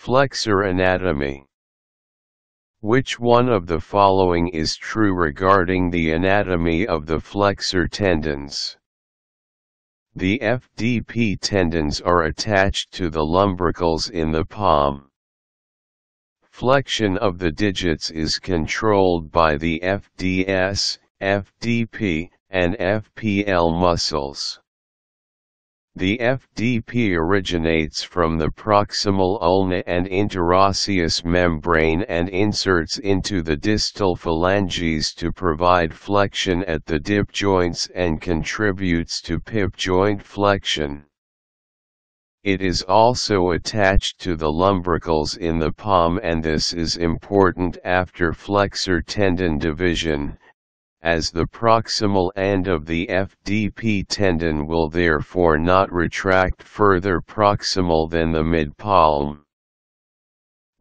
Flexor anatomy. Which one of the following is true regarding the anatomy of the flexor tendons? The FDP tendons are attached to the lumbricals in the palm. Flexion of the digits is controlled by the FDS, FDP, and FPL muscles. The FDP originates from the proximal ulna and interosseous membrane and inserts into the distal phalanges to provide flexion at the dip joints and contributes to pip joint flexion. It is also attached to the lumbricals in the palm and this is important after flexor tendon division, as the proximal end of the FDP tendon will therefore not retract further proximal than the mid-palm.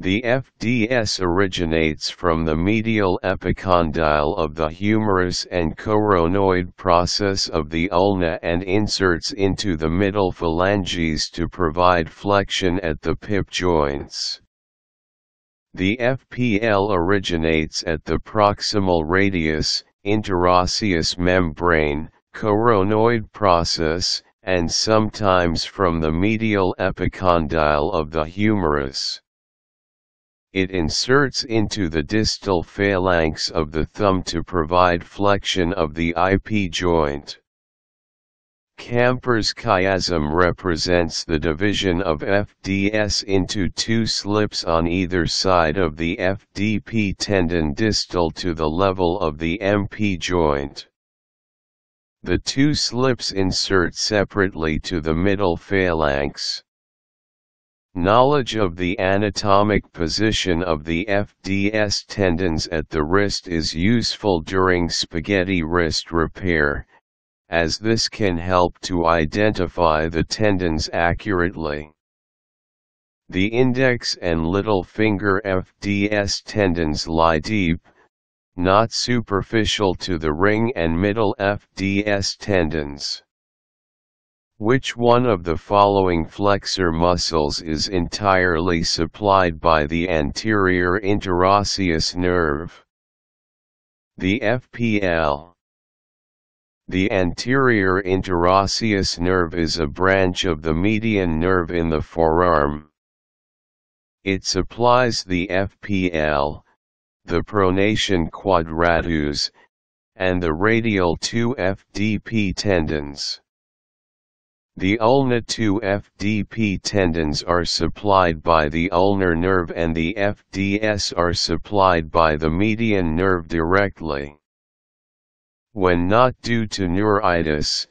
The FDS originates from the medial epicondyle of the humerus and coronoid process of the ulna and inserts into the middle phalanges to provide flexion at the pip joints. The FPL originates at the proximal radius, interosseous membrane, coronoid process, and sometimes from the medial epicondyle of the humerus. It inserts into the distal phalanx of the thumb to provide flexion of the IP joint. Camper's chiasm represents the division of FDS into two slips on either side of the FDP tendon distal to the level of the MP joint. The two slips insert separately to the middle phalanx. Knowledge of the anatomic position of the FDS tendons at the wrist is useful during spaghetti wrist repair, as this can help to identify the tendons accurately. The index and little finger FDS tendons lie deep, not superficial to the ring and middle FDS tendons. Which one of the following flexor muscles is entirely supplied by the anterior interosseous nerve? The FPL. The anterior interosseous nerve is a branch of the median nerve in the forearm. It supplies the FPL, the pronator quadratus, and the radial 2 FDP tendons. The ulna 2 FDP tendons are supplied by the ulnar nerve and the FDS are supplied by the median nerve directly. When not due to neuritis,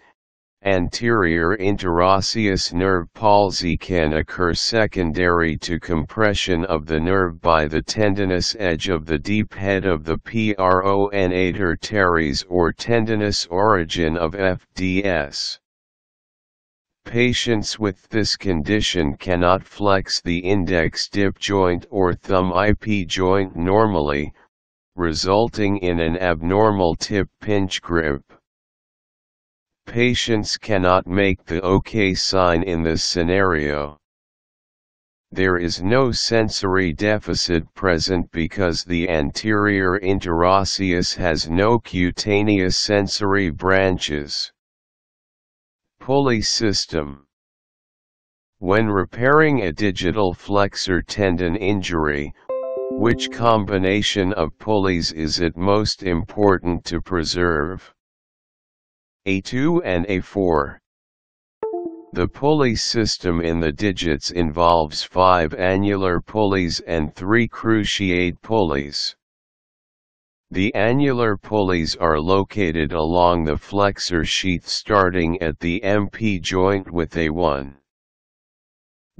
anterior interosseous nerve palsy can occur secondary to compression of the nerve by the tendinous edge of the deep head of the pronator teres or tendinous origin of FDS. Patients with this condition cannot flex the index dip joint or thumb IP joint normally, resulting in an abnormal tip pinch grip. Patients cannot make the OK sign in this scenario. There is no sensory deficit present because the anterior interosseous has no cutaneous sensory branches. Pulley system When repairing a digital flexor tendon injury, which combination of pulleys is it most important to preserve? A2 and A4 The pulley system in the digits involves five annular pulleys and three cruciate pulleys. The annular pulleys are located along the flexor sheath starting at the MP joint with A1.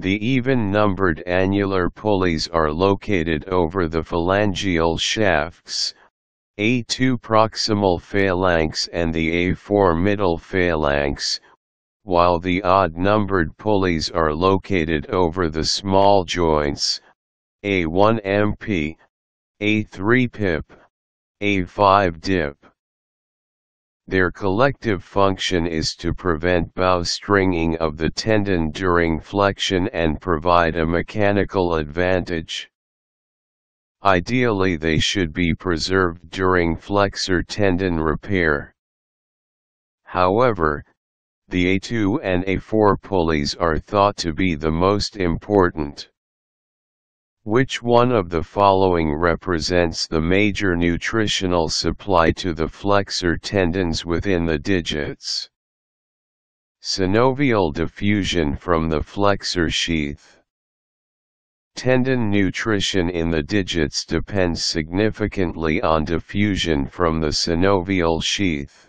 The even-numbered annular pulleys are located over the phalangeal shafts, A2 proximal phalanx and the A4 middle phalanx, while the odd-numbered pulleys are located over the small joints, A1 MP, A3 PIP, A5 DIP. Their collective function is to prevent bowstringing of the tendon during flexion and provide a mechanical advantage. Ideally they should be preserved during flexor tendon repair. However, the A2 and A4 pulleys are thought to be the most important. Which one of the following represents the major nutritional supply to the flexor tendons within the digits? Synovial diffusion from the flexor sheath. Tendon nutrition in the digits depends significantly on diffusion from the synovial sheath.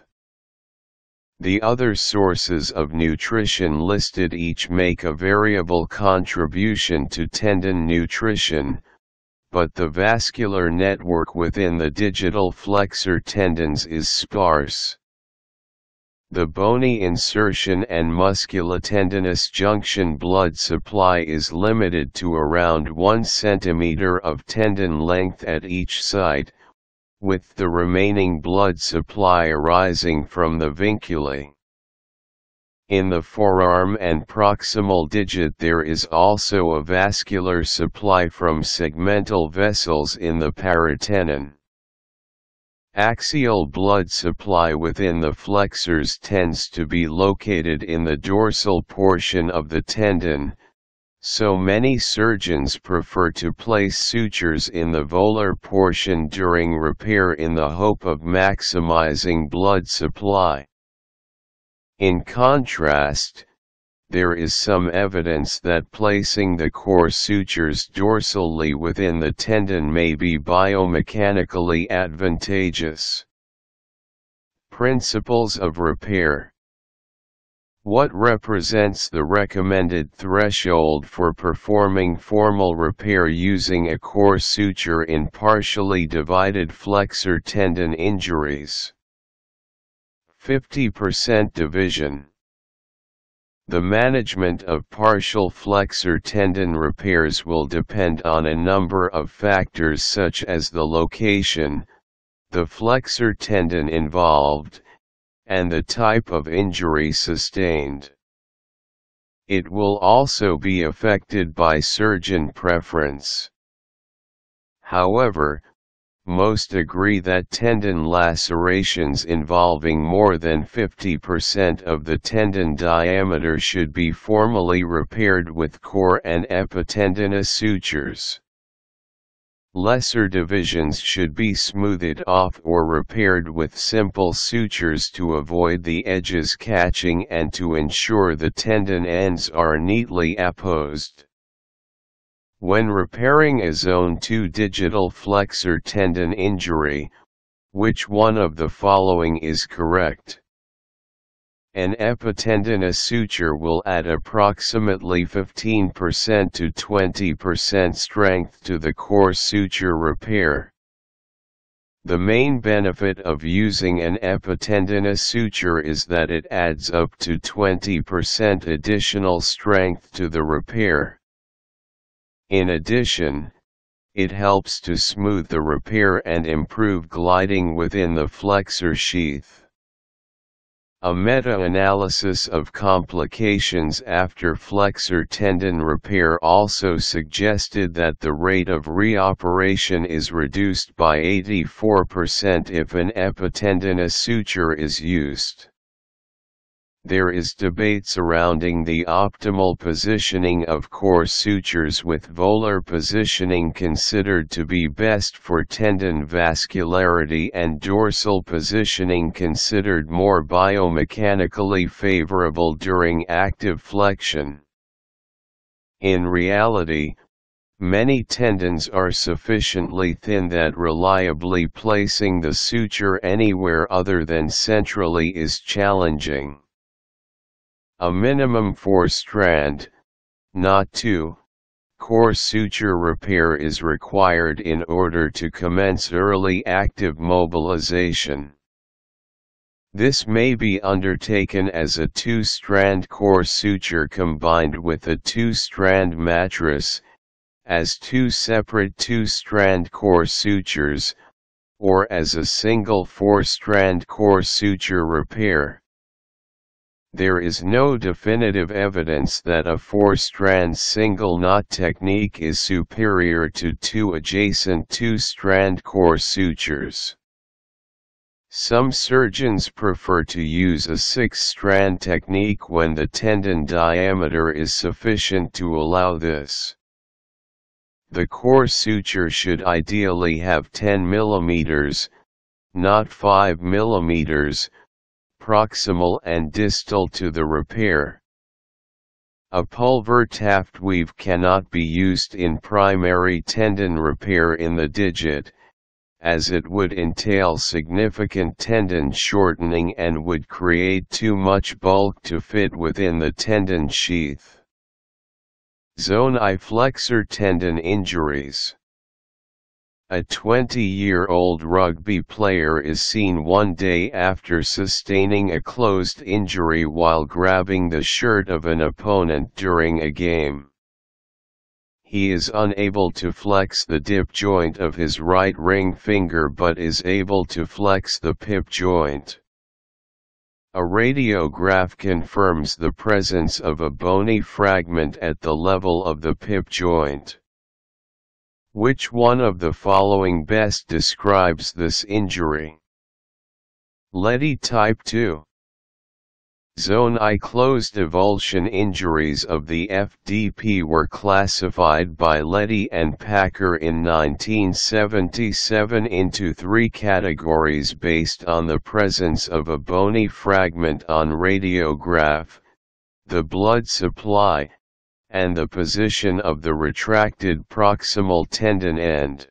The other sources of nutrition listed each make a variable contribution to tendon nutrition, but the vascular network within the digital flexor tendons is sparse. The bony insertion and musculotendinous junction blood supply is limited to around 1 cm of tendon length at each site, with the remaining blood supply arising from the vinculae. In the forearm and proximal digit there is also a vascular supply from segmental vessels in the paratenon. Axial blood supply within the flexors tends to be located in the dorsal portion of the tendon, so many surgeons prefer to place sutures in the volar portion during repair in the hope of maximizing blood supply. In contrast, there is some evidence that placing the core sutures dorsally within the tendon may be biomechanically advantageous. Principles of repair What represents the recommended threshold for performing formal repair using a core suture in partially divided flexor tendon injuries? 50% division the management of partial flexor tendon repairs will depend on a number of factors such as the location, the flexor tendon involved, and the type of injury sustained. It will also be affected by surgeon preference. However, most agree that tendon lacerations involving more than 50% of the tendon diameter should be formally repaired with core and epitendinous sutures. Lesser divisions should be smoothed off or repaired with simple sutures to avoid the edges catching and to ensure the tendon ends are neatly apposed. When repairing a zone 2 digital flexor tendon injury, which one of the following is correct? An epitendinous suture will add approximately 15% to 20% strength to the core suture repair. The main benefit of using an epitendinous suture is that it adds up to 20% additional strength to the repair. In addition, it helps to smooth the repair and improve gliding within the flexor sheath. A meta-analysis of complications after flexor tendon repair also suggested that the rate of reoperation is reduced by 84% if an epitendinous suture is used. There is debate surrounding the optimal positioning of core sutures with volar positioning considered to be best for tendon vascularity and dorsal positioning considered more biomechanically favorable during active flexion. In reality, many tendons are sufficiently thin that reliably placing the suture anywhere other than centrally is challenging. A minimum 4 strand, not 2, core suture repair is required in order to commence early active mobilization. This may be undertaken as a two-strand core suture combined with a two-strand mattress, as two separate two-strand core sutures, or as a single four-strand core suture repair. There is no definitive evidence that a four-strand single knot technique is superior to two adjacent two-strand core sutures. Some surgeons prefer to use a six-strand technique when the tendon diameter is sufficient to allow this. The core suture should ideally have 10 mm, not 5 mm, proximal and distal to the repair. A Pulvertaft weave cannot be used in primary tendon repair in the digit, as it would entail significant tendon shortening and would create too much bulk to fit within the tendon sheath. Zone I flexor tendon injuries. A 20-year-old rugby player is seen one day after sustaining a closed injury while grabbing the shirt of an opponent during a game he is unable to flex the dip joint of his right ring finger but is able to flex the pip joint. A radiograph confirms the presence of a bony fragment at the level of the pip joint. Which one of the following best describes this injury? Leddy type 2 Zone I closed avulsion injuries of the FDP were classified by Leddy and Packer in 1977 into three categories based on the presence of a bony fragment on radiograph, the blood supply, and the position of the retracted proximal tendon end.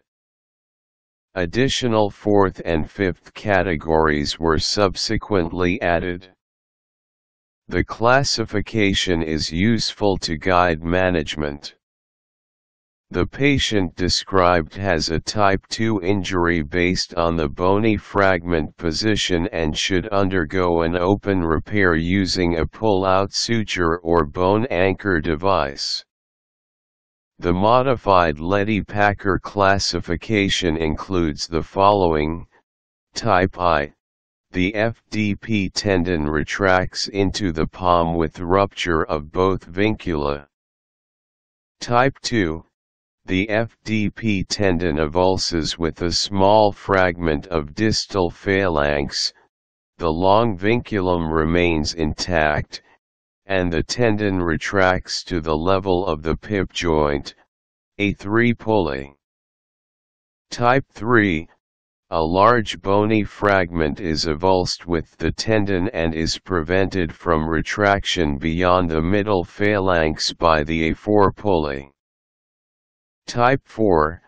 Additional fourth and fifth categories were subsequently added. The classification is useful to guide management. The patient described has a type 2 injury based on the bony fragment position and should undergo an open repair using a pull-out suture or bone anchor device. The modified Leddy-Packer classification includes the following, Type I, the FDP tendon retracts into the palm with rupture of both vincula. Type 2, the FDP tendon avulses with a small fragment of distal phalanx, the long vinculum remains intact, and the tendon retracts to the level of the pip joint, A3 pulley. Type 3, a large bony fragment is avulsed with the tendon and is prevented from retraction beyond the middle phalanx by the A4 pulley. Type 4,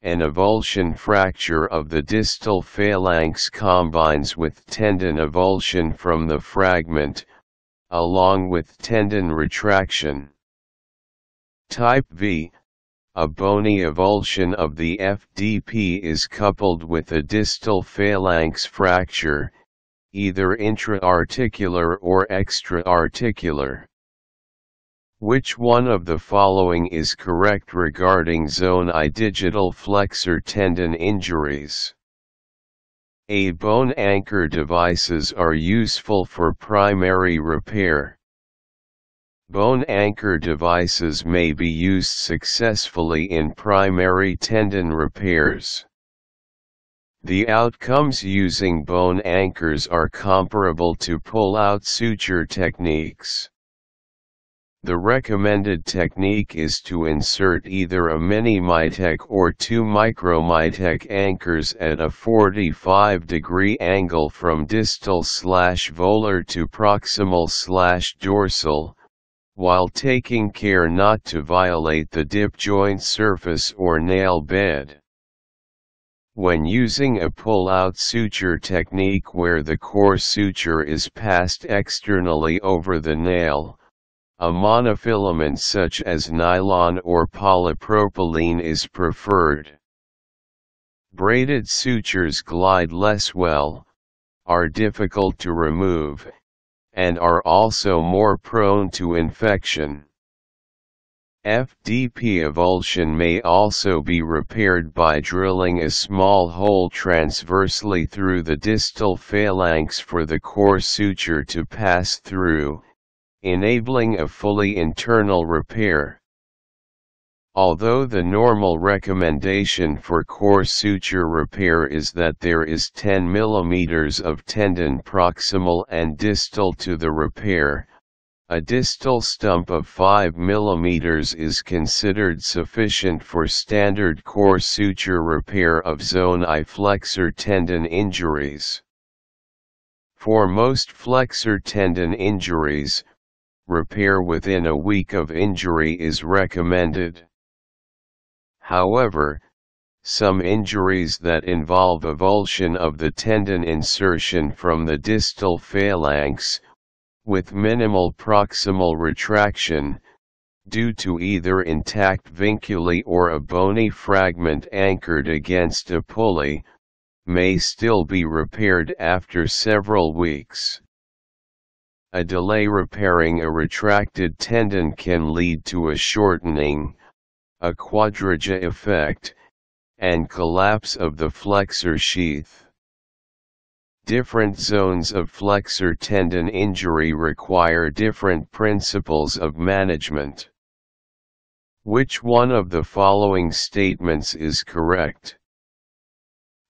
an avulsion fracture of the distal phalanx combines with tendon avulsion from the fragment, along with tendon retraction. Type V, a bony avulsion of the FDP is coupled with a distal phalanx fracture, either intra-articular or extra-articular. Which one of the following is correct regarding zone I digital flexor tendon injuries? A bone anchor devices are useful for primary repair. Bone anchor devices may be used successfully in primary tendon repairs. The outcomes using bone anchors are comparable to pull-out suture techniques. The recommended technique is to insert either a mini Mitek or two micro Mitek anchors at a 45 degree angle from distal slash volar to proximal slash dorsal, while taking care not to violate the dip joint surface or nail bed. When using a pull-out suture technique where the core suture is passed externally over the nail, a monofilament such as nylon or polypropylene is preferred. Braided sutures glide less well, are difficult to remove, and are also more prone to infection. FDP avulsion may also be repaired by drilling a small hole transversely through the distal phalanx for the core suture to pass through, enabling a fully internal repair. Although the normal recommendation for core suture repair is that there is 10 mm of tendon proximal and distal to the repair, a distal stump of 5 mm is considered sufficient for standard core suture repair of zone I flexor tendon injuries. For most flexor tendon injuries, repair within a week of injury is recommended. However, some injuries that involve avulsion of the tendon insertion from the distal phalanx, with minimal proximal retraction, due to either intact vinculae or a bony fragment anchored against a pulley, may still be repaired after several weeks. A delay repairing a retracted tendon can lead to a shortening, a quadriga effect, and collapse of the flexor sheath. Different zones of flexor tendon injury require different principles of management. Which one of the following statements is correct?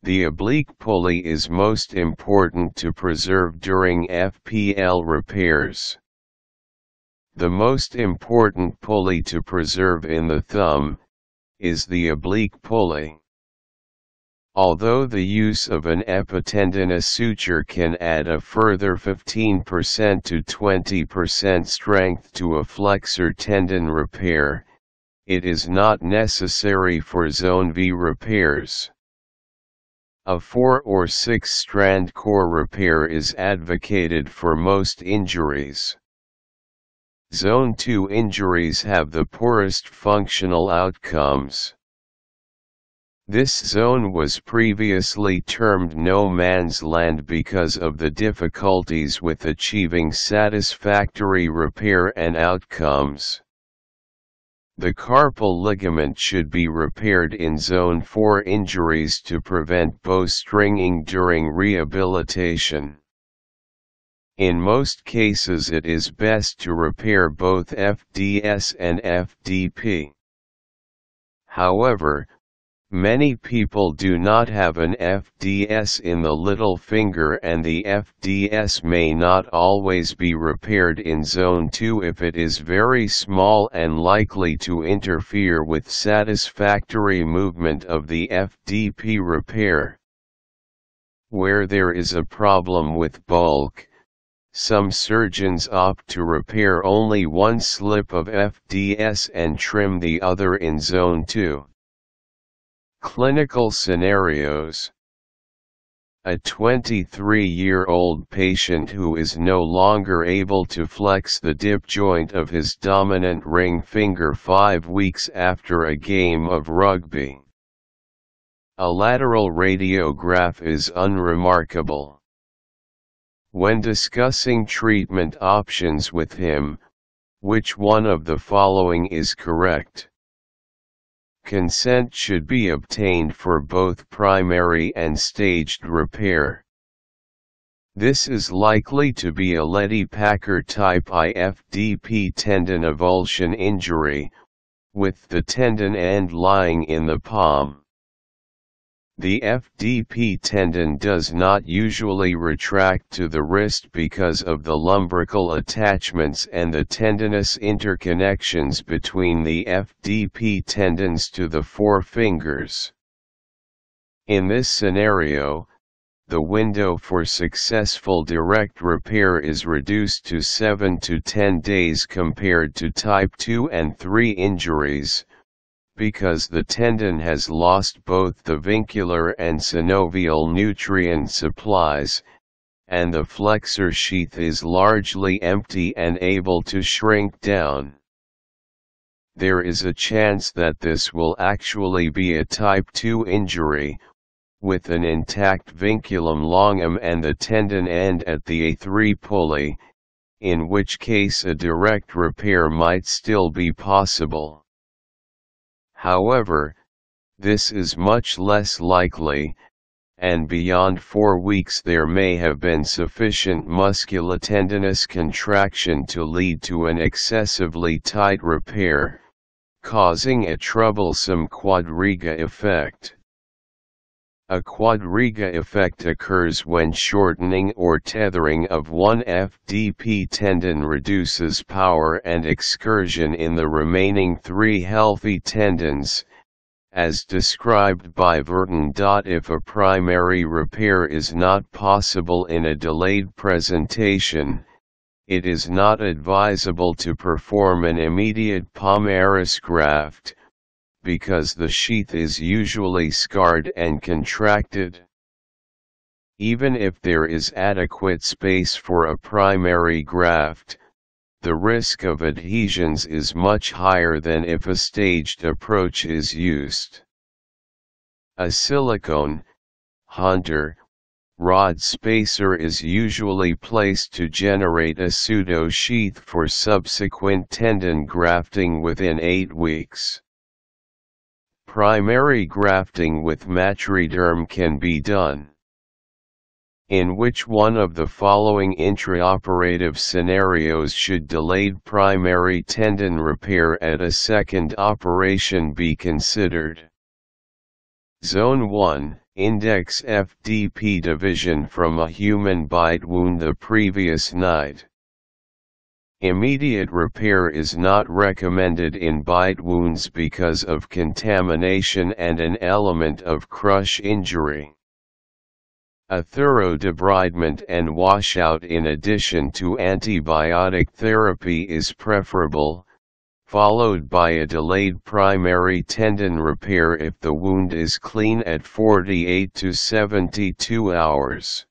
The oblique pulley is most important to preserve during FPL repairs. The most important pulley to preserve in the thumb, is the oblique pulley. Although the use of an epitendinous suture can add a further 15% to 20% strength to a flexor tendon repair, it is not necessary for zone V repairs. A 4 or 6 strand core repair is advocated for most injuries. Zone 2 injuries have the poorest functional outcomes. This zone was previously termed no man's land because of the difficulties with achieving satisfactory repair and outcomes. The carpal ligament should be repaired in zone 4 injuries to prevent bowstringing during rehabilitation. In most cases it is best to repair both FDS and FDP. However, Many people do not have an FDS in the little finger and the FDS may not always be repaired in zone 2 if it is very small and likely to interfere with satisfactory movement of the FDP repair. Where there is a problem with bulk, some surgeons opt to repair only one slip of FDS and trim the other in zone 2. Clinical scenarios A 23-year-old patient who is no longer able to flex the dip joint of his dominant ring finger five weeks after a game of rugby. A lateral radiograph is unremarkable. When discussing treatment options with him, which one of the following is correct? Consent should be obtained for both primary and staged repair. This is likely to be a Leddy-Packer type IFDP tendon avulsion injury, with the tendon end lying in the palm. The FDP tendon does not usually retract to the wrist because of the lumbrical attachments and the tendinous interconnections between the FDP tendons to the four fingers. In this scenario, the window for successful direct repair is reduced to 7 to 10 days compared to type 2 and 3 injuries, because the tendon has lost both the vincular and synovial nutrient supplies, and the flexor sheath is largely empty and able to shrink down. There is a chance that this will actually be a type 2 injury, with an intact vinculum longum and the tendon end at the A3 pulley, in which case a direct repair might still be possible. However, this is much less likely, and beyond four weeks there may have been sufficient musculotendinous contraction to lead to an excessively tight repair, causing a troublesome quadriga effect. A quadriga effect occurs when shortening or tethering of one FDP tendon reduces power and excursion in the remaining three healthy tendons, as described by Verdan. If a primary repair is not possible in a delayed presentation, it is not advisable to perform an immediate palmaris graft, because the sheath is usually scarred and contracted. Even if there is adequate space for a primary graft, the risk of adhesions is much higher than if a staged approach is used. A silicone, Hunter, rod spacer is usually placed to generate a pseudo-sheath for subsequent tendon grafting within 8 weeks. Primary grafting with matriderm can be done. In which one of the following intraoperative scenarios should delayed primary tendon repair at a second operation be considered? Zone 1 Index FDP division from a human bite wound the previous night. Immediate repair is not recommended in bite wounds because of contamination and an element of crush injury. A thorough debridement and washout in addition to antibiotic therapy is preferable, followed by a delayed primary tendon repair if the wound is clean at 48 to 72 hours.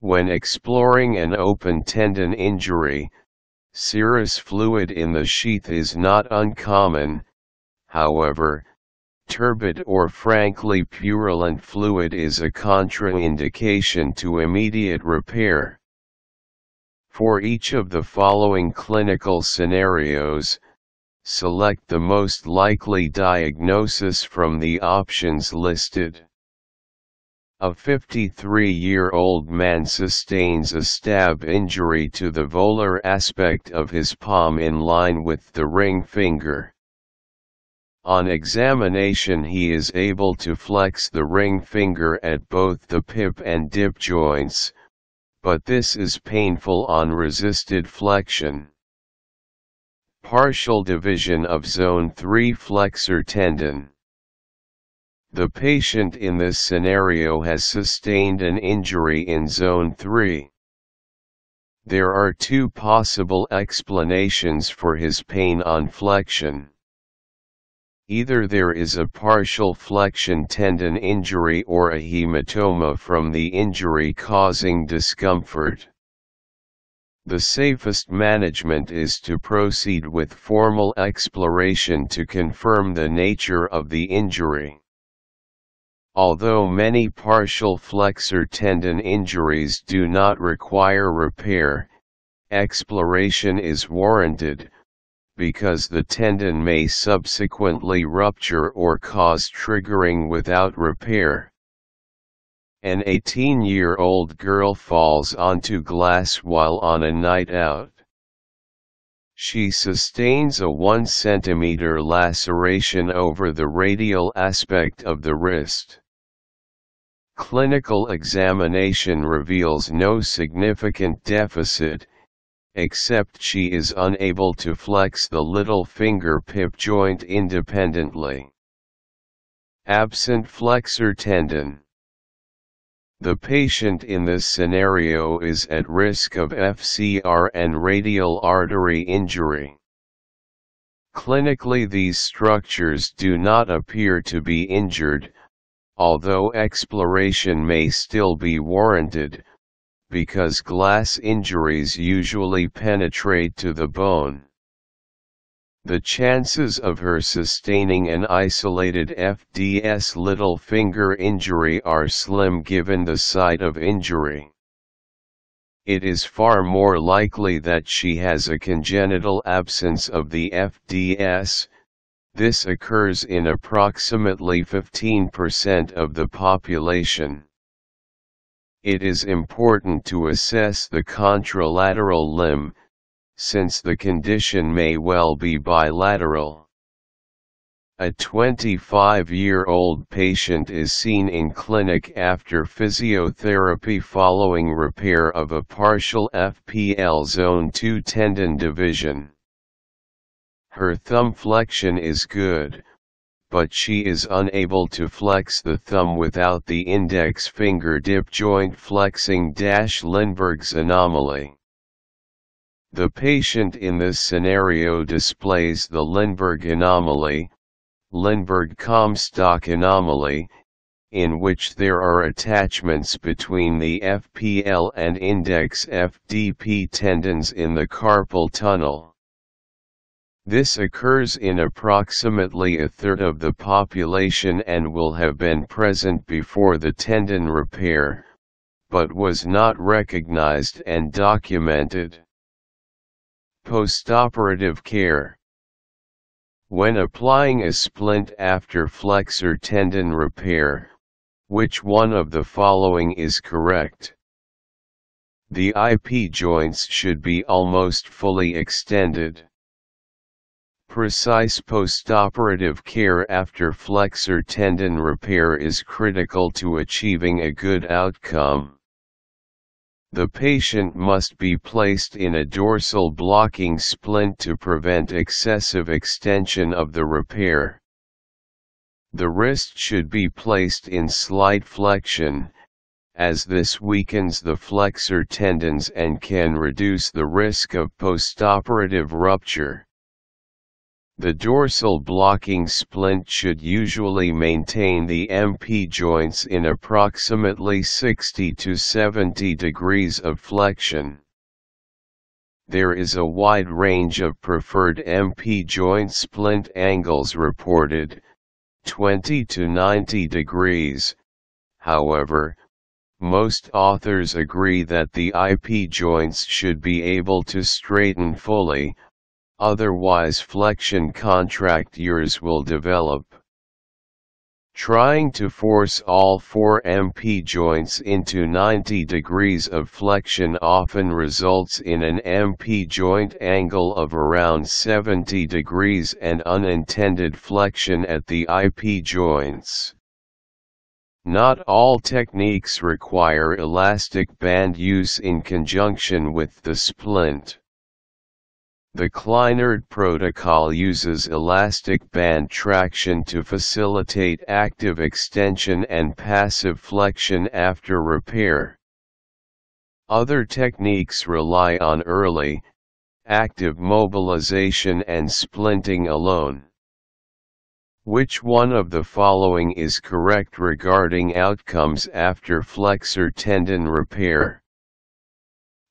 When exploring an open tendon injury, serous fluid in the sheath is not uncommon, however, turbid or frankly purulent fluid is a contraindication to immediate repair. For each of the following clinical scenarios, select the most likely diagnosis from the options listed. A 53-year-old man sustains a stab injury to the volar aspect of his palm in line with the ring finger. On examination he is able to flex the ring finger at both the pip and dip joints, but this is painful on resisted flexion. Partial division of zone 3 flexor tendon. The patient in this scenario has sustained an injury in zone 3. There are two possible explanations for his pain on flexion. Either there is a partial flexion tendon injury or a hematoma from the injury causing discomfort. The safest management is to proceed with formal exploration to confirm the nature of the injury. Although many partial flexor tendon injuries do not require repair, exploration is warranted, because the tendon may subsequently rupture or cause triggering without repair. An 18-year-old girl falls onto glass while on a night out. She sustains a 1 cm laceration over the radial aspect of the wrist. Clinical examination reveals no significant deficit, except she is unable to flex the little finger pip joint independently. Absent flexor tendon. The patient in this scenario is at risk of FCR and radial artery injury. Clinically these structures do not appear to be injured, although exploration may still be warranted, because glass injuries usually penetrate to the bone. The chances of her sustaining an isolated FDS little finger injury are slim given the site of injury. It is far more likely that she has a congenital absence of the FDS, This occurs in approximately 15% of the population. It is important to assess the contralateral limb, since the condition may well be bilateral. A 25-year-old patient is seen in clinic after physiotherapy following repair of a partial FPL zone 2 tendon division. Her thumb flexion is good, but she is unable to flex the thumb without the index finger dip joint flexing Linburg's anomaly. The patient in this scenario displays the Linburg anomaly, Linburg-Comstock anomaly, in which there are attachments between the FPL and index FDP tendons in the carpal tunnel. This occurs in approximately a third of the population and will have been present before the tendon repair, but was not recognized and documented. Postoperative care when applying a splint after flexor tendon repair, which one of the following is correct? The IP joints should be almost fully extended. Precise postoperative care after flexor tendon repair is critical to achieving a good outcome. The patient must be placed in a dorsal blocking splint to prevent excessive extension of the repair. The wrist should be placed in slight flexion, as this weakens the flexor tendons and can reduce the risk of postoperative rupture. The dorsal blocking splint should usually maintain the MP joints in approximately 60 to 70 degrees of flexion. There is a wide range of preferred MP joint splint angles reported, 20 to 90 degrees, however, most authors agree that the IP joints should be able to straighten fully, otherwise flexion contractures will develop. Trying to force all four MP joints into 90 degrees of flexion often results in an MP joint angle of around 70 degrees and unintended flexion at the IP joints. Not all techniques require elastic band use in conjunction with the splint. The Kleinert protocol uses elastic band traction to facilitate active extension and passive flexion after repair. Other techniques rely on early, active mobilization and splinting alone. Which one of the following is correct regarding outcomes after flexor tendon repair?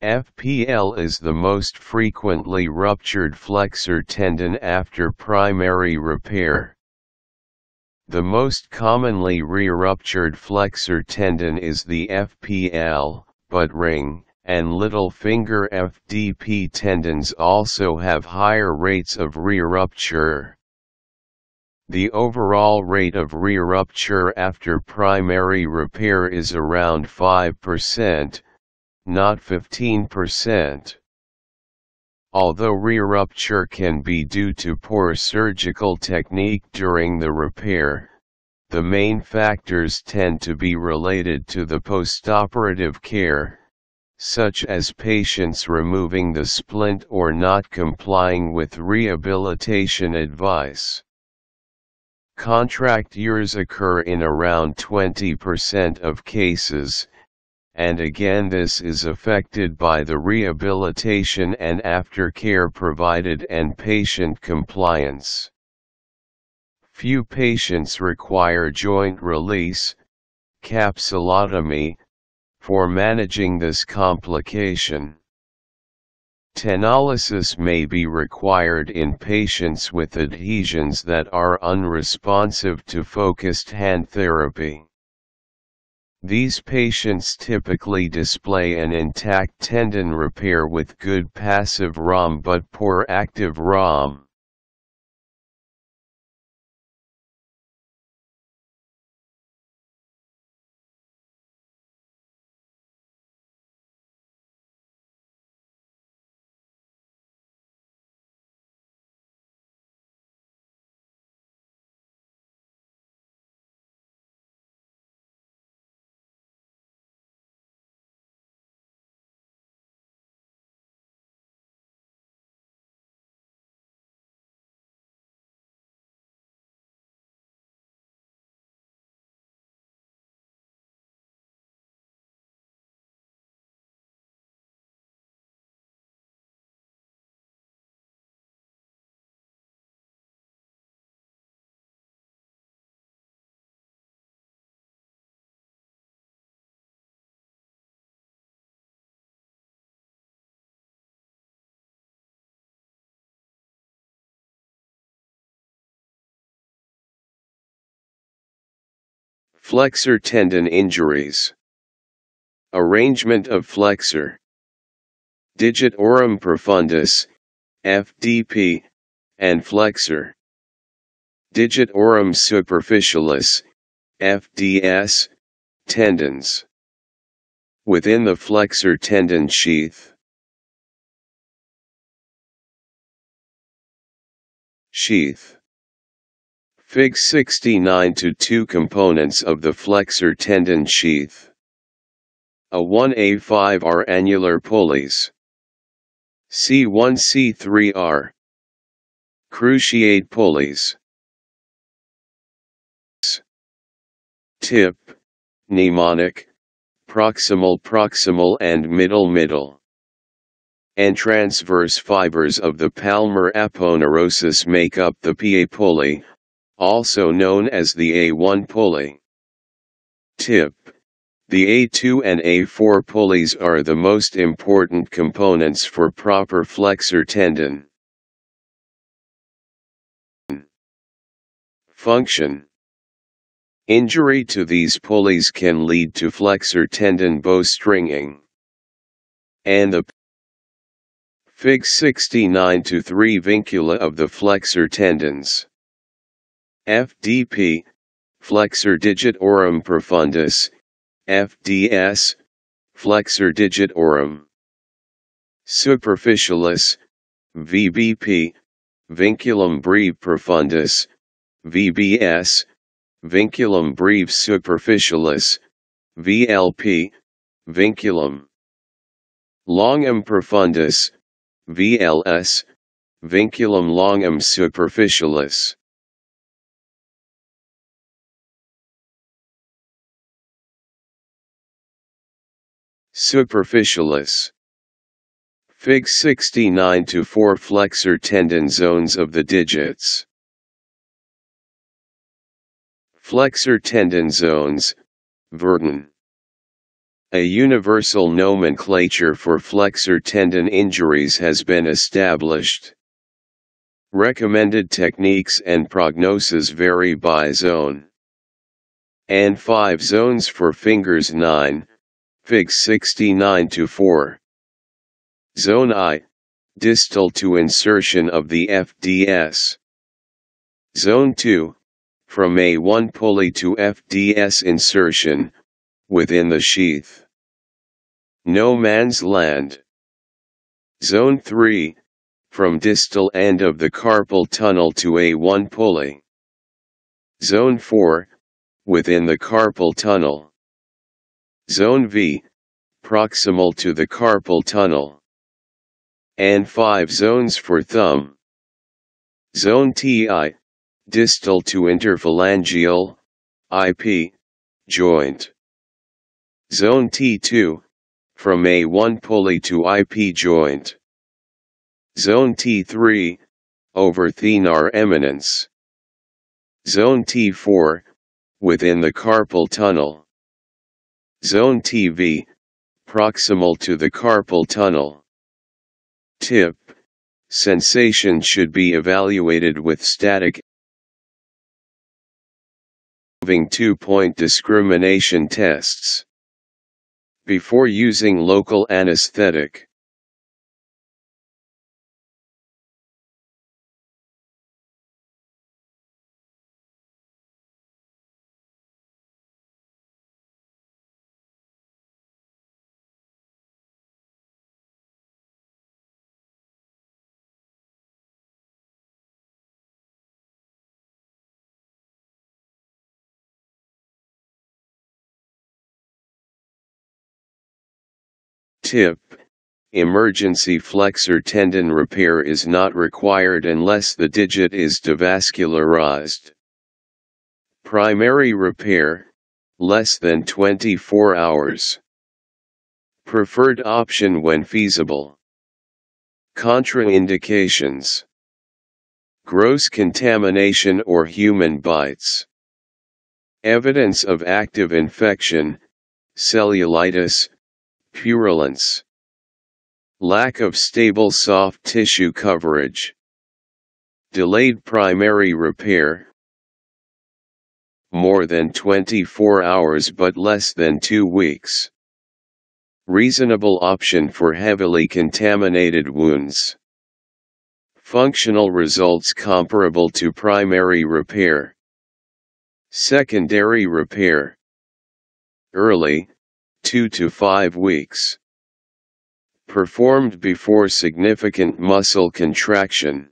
FPL is the most frequently ruptured flexor tendon after primary repair. The most commonly re-ruptured flexor tendon is the FPL, but ring, and little finger FDP tendons also have higher rates of re-rupture. The overall rate of re-rupture after primary repair is around 5%, not 15%. Although re-rupture can be due to poor surgical technique during the repair, the main factors tend to be related to the postoperative care, such as patients removing the splint or not complying with rehabilitation advice. Contractures occur in around 20% of cases, and again this is affected by the rehabilitation and aftercare provided and patient compliance. Few patients require joint release, capsulotomy, for managing this complication. Tenolysis may be required in patients with adhesions that are unresponsive to focused hand therapy. These patients typically display an intact tendon repair with good passive ROM but poor active ROM. Flexor tendon injuries. Arrangement of flexor. Digitorum profundus, FDP, and flexor. Digitorum superficialis, FDS, tendons. Within the flexor tendon sheath. Sheath. Fig 69 to 2 components of the flexor tendon sheath. A 1A5 are annular pulleys. C1 C3R. Cruciate pulleys. Tip, mnemonic, proximal proximal and middle middle. And transverse fibers of the palmar aponeurosis make up the PA pulley, also known as the A1 pulley. Tip the A2 and A4 pulleys are the most important components for proper flexor tendon. Function Injury to these pulleys can lead to flexor tendon bowstringing. And the Fig 69 to 3 vincula of the flexor tendons. FDP, flexor digitorum profundus, FDS, flexor digitorum. Superficialis, VBP, vinculum breve profundus, VBS, vinculum breve superficialis, VLP, vinculum. Longum profundus, VLS, vinculum longum superficialis. Superficialis. Fig 69 to 4 flexor tendon zones of the digits. Flexor tendon zones, Verdan. A universal nomenclature for flexor tendon injuries has been established. Recommended techniques and prognosis vary by zone. And 5 zones for fingers 9, Fig 69 to 4. Zone I, distal to insertion of the FDS. Zone 2, from A1 pulley to FDS insertion, within the sheath. No man's land. Zone 3, from distal end of the carpal tunnel to A1 pulley. Zone 4, within the carpal tunnel. Zone V, proximal to the carpal tunnel. And 5 zones for thumb. Zone TI, distal to interphalangeal, IP, joint. Zone T2, from A1 pulley to IP joint. Zone T3, over thenar eminence. Zone T4, within the carpal tunnel. Zone TV, proximal to the carpal tunnel. Tip, sensation should be evaluated with static moving two-point discrimination tests. Before using local anesthetic. Tip Emergency flexor tendon repair is not required unless the digit is devascularized. Primary repair, less than 24 hours. Preferred option when feasible. Contraindications Gross contamination or human bites. Evidence of active infection, cellulitis, Purulence. Lack of stable soft tissue coverage. Delayed primary repair. more than 24 hours but less than 2 weeks. Reasonable option for heavily contaminated wounds. Functional results comparable to primary repair. Secondary repair. Early, 2 to 5 weeks. Performed before significant muscle contraction.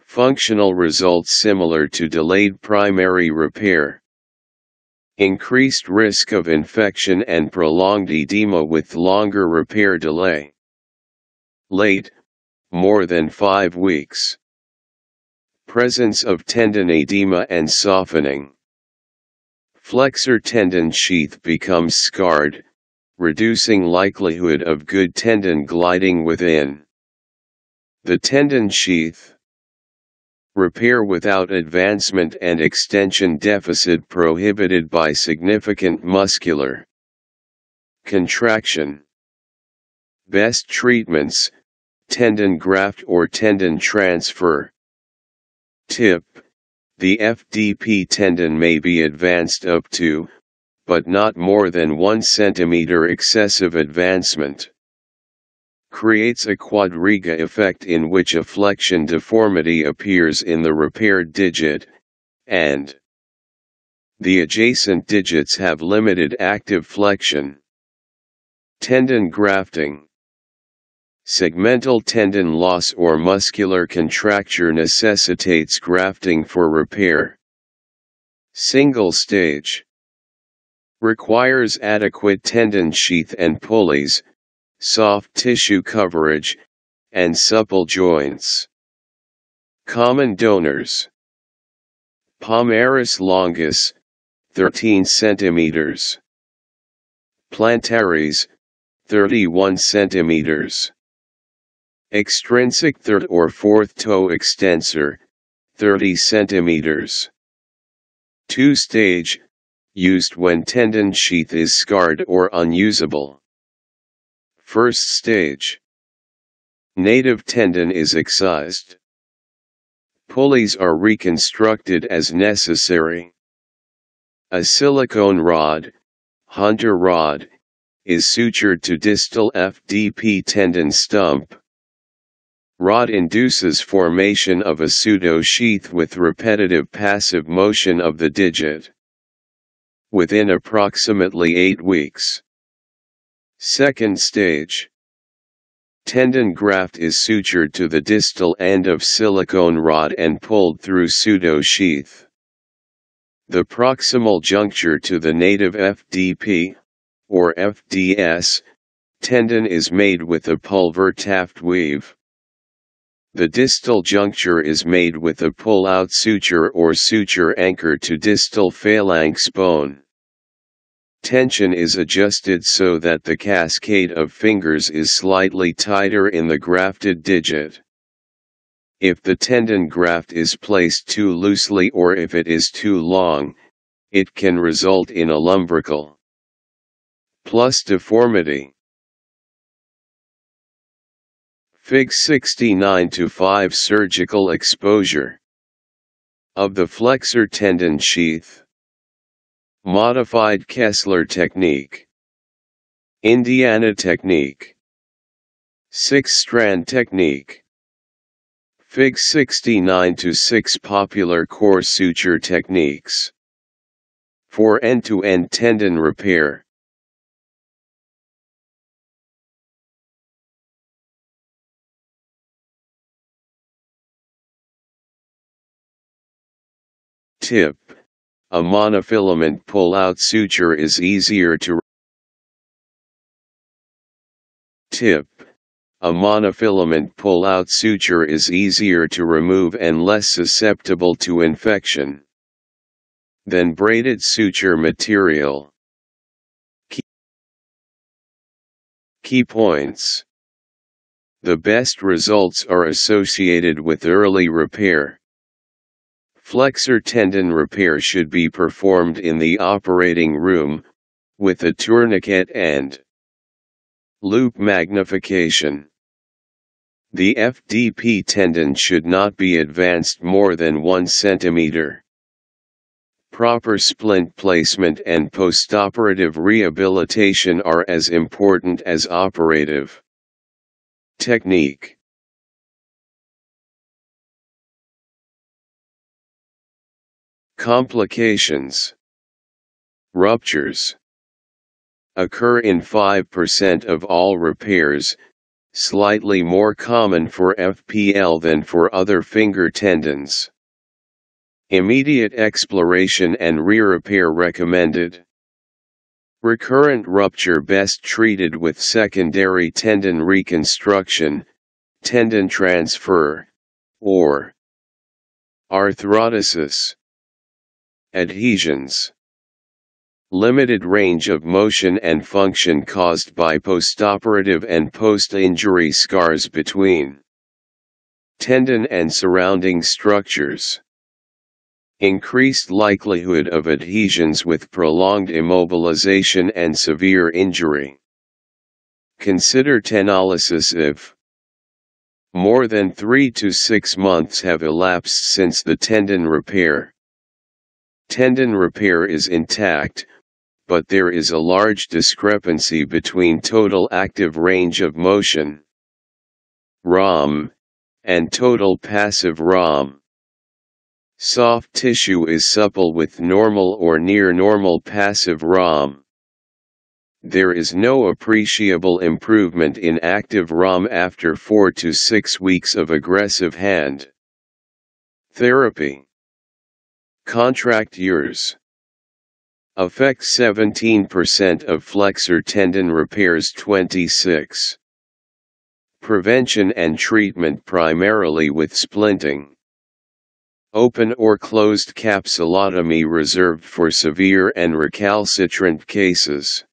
Functional results similar to delayed primary repair. Increased risk of infection and prolonged edema with longer repair delay. Late, more than 5 weeks. Presence of tendon edema and softening. Flexor tendon sheath becomes scarred, reducing likelihood of good tendon gliding within. The tendon sheath. Repair without advancement and extension deficit prohibited by significant muscular contraction. Best treatments, tendon graft or tendon transfer. Tip the FDP tendon may be advanced up to, but not more than 1 cm excessive advancement. Creates a quadriga effect in which a flexion deformity appears in the repaired digit, and the adjacent digits have limited active flexion. Tendon grafting Segmental tendon loss or muscular contracture necessitates grafting for repair. Single stage requires adequate tendon sheath and pulleys, soft tissue coverage, and supple joints. Common donors Palmaris longus, 13 cm. Plantaris, 31 cm. Extrinsic third or fourth toe extensor, 30 cm. Two stage, used when tendon sheath is scarred or unusable. First stage. Native tendon is excised. Pulleys are reconstructed as necessary. A silicone rod, hunter rod, is sutured to distal FDP tendon stump. Rod induces formation of a pseudo-sheath with repetitive passive motion of the digit. Within approximately 8 weeks. Second stage. Tendon graft is sutured to the distal end of silicone rod and pulled through pseudo-sheath. The proximal juncture to the native FDP, or FDS, tendon is made with a Pulvertaft weave. The distal juncture is made with a pull-out suture or suture anchor to distal phalanx bone. Tension is adjusted so that the cascade of fingers is slightly tighter in the grafted digit. If the tendon graft is placed too loosely or if it is too long, it can result in a lumbrical plus deformity. Fig 69 to 5 Surgical exposure of the flexor tendon sheath. Modified Kessler technique. Indiana technique. Six strand technique. Fig 69 to 6 Popular core suture techniques. For end-to-end -end tendon repair. Tip. A monofilament pull-out suture is easier to Tip. A monofilament pull-out suture is easier to remove and less susceptible to infection than braided suture material. Key, Key points The best results are associated with early repair. Flexor tendon repair should be performed in the operating room, with a tourniquet and loop magnification. The FDP tendon should not be advanced more than 1 cm. proper splint placement and postoperative rehabilitation are as important as operative technique. Complications Ruptures occur in 5% of all repairs, slightly more common for FPL than for other finger tendons. Immediate exploration and re-repair recommended. Recurrent rupture best treated with secondary tendon reconstruction, tendon transfer, or arthrodesis. Adhesions Limited range of motion and function caused by postoperative and post-injury scars between tendon and surrounding structures. Increased likelihood of adhesions with prolonged immobilization and severe injury. Consider tenolysis if more than 3 to 6 months have elapsed since the tendon repair. Tendon repair is intact, but there is a large discrepancy between total active range of motion ROM, and total passive ROM. Soft tissue is supple with normal or near normal passive ROM. There is no appreciable improvement in active ROM after 4 to 6 weeks of aggressive hand therapy. Contractures. Affects 17% of flexor tendon repairs 26. Prevention and treatment primarily with splinting. Open or closed capsulotomy reserved for severe and recalcitrant cases.